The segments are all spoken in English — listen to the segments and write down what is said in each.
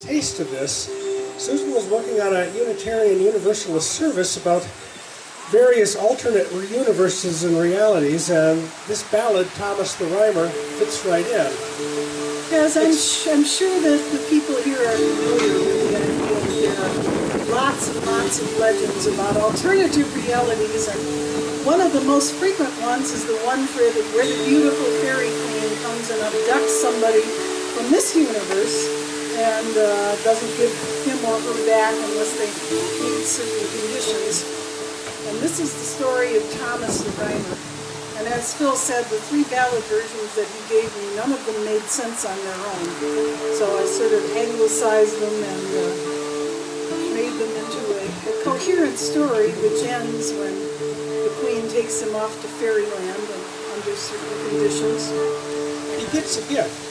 taste of this, Susan was working on a Unitarian Universalist service about various alternate universes and realities, and this ballad, Thomas the Rhymer, fits right in. Yes, I'm, I'm sure that the people here are familiar with the idea that there are lots and lots of legends about alternative realities, and one of the most frequent ones is the one where the, where the beautiful fairy queen comes and abducts somebody from this universe and uh, doesn't give him or her back unless they meet certain conditions. And this is the story of Thomas the Rhymer. And as Phil said, the three ballad versions that he gave me, none of them made sense on their own. So I sort of anglicized them and uh, made them into a, a coherent story which ends when the queen takes him off to fairyland and under certain conditions. He gets a gift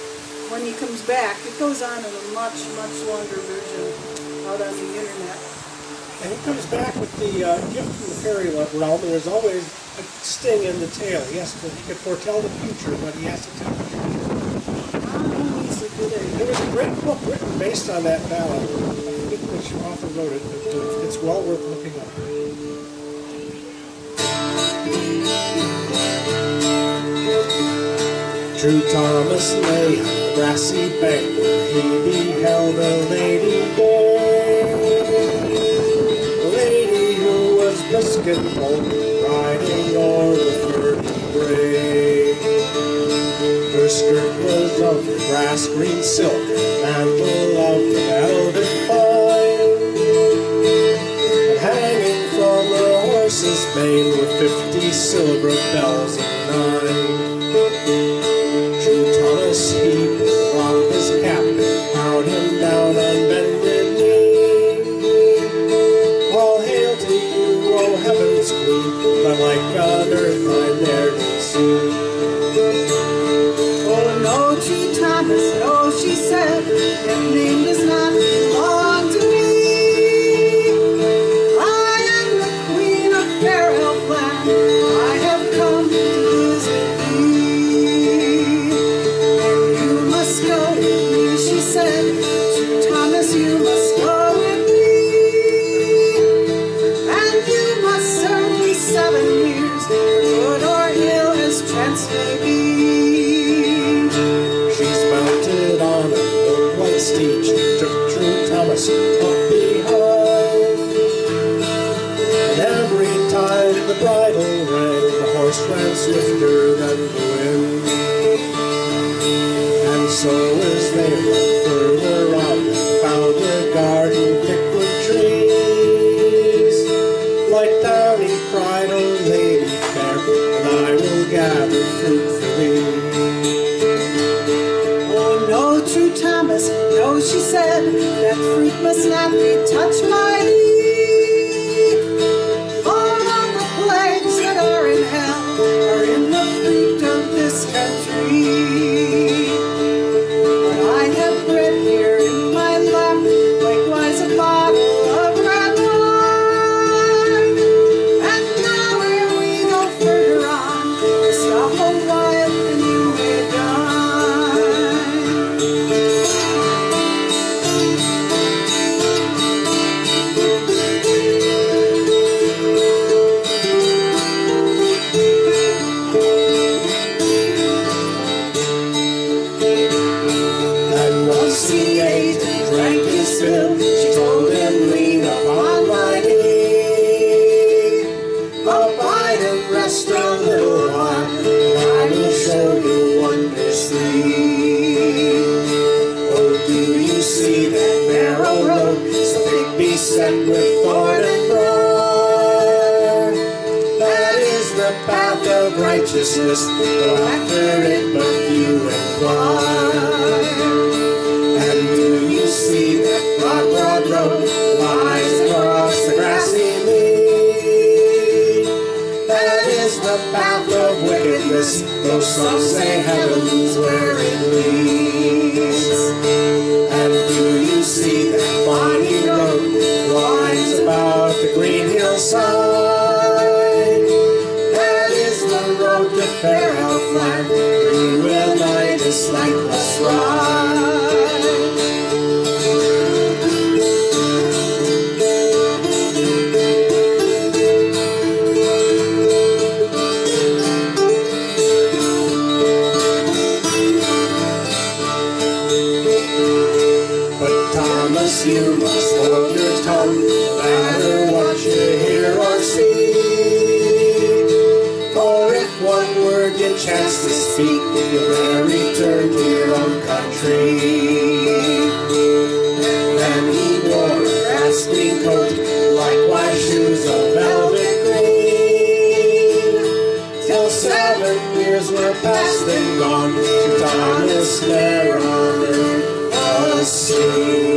when he comes back. It goes on in a much, much longer version out on the internet. And he comes back with the uh, gift from the fairy realm, and there's always a sting in the tale. He has he can foretell the future, but he has to tell the truth. There was a great book written based on that ballad. I forget which author wrote it, but uh, it's well worth looking up. True Thomas lay on the grassy bank where he beheld a lady there. A lady who was brisk and bold, riding o'er the ferny brae. Her skirt was of grass green silk, and mantle of the velvet fine. And hanging from her horse's mane were fifty silver bells of nine. for like other see. Oh no, she Thomas, oh she said, and name is. meant to. She spouted on a white stage, took true Thomas up behind. And every time the bridle rang, the horse ran swifter. ever since. Oh, no, true Thomas, no, she said, that fruit must not be touched by thee. see the narrow road, so it be set with thorn and briar. That is the path of righteousness, go after it but few inquire. And do you see that broad, broad road lies across the grassy lea? That is the path of wickedness, though some say heaven's where it leads. the green hillside. That is the road to fair Elfland, through where my dislike must ride. you must hold your tongue. One word you chance to speak, you'll never return to your own country. Then he wore a green coat, likewise shoes of velvet green. Till seven years were past and gone, to Thomas earth was seen.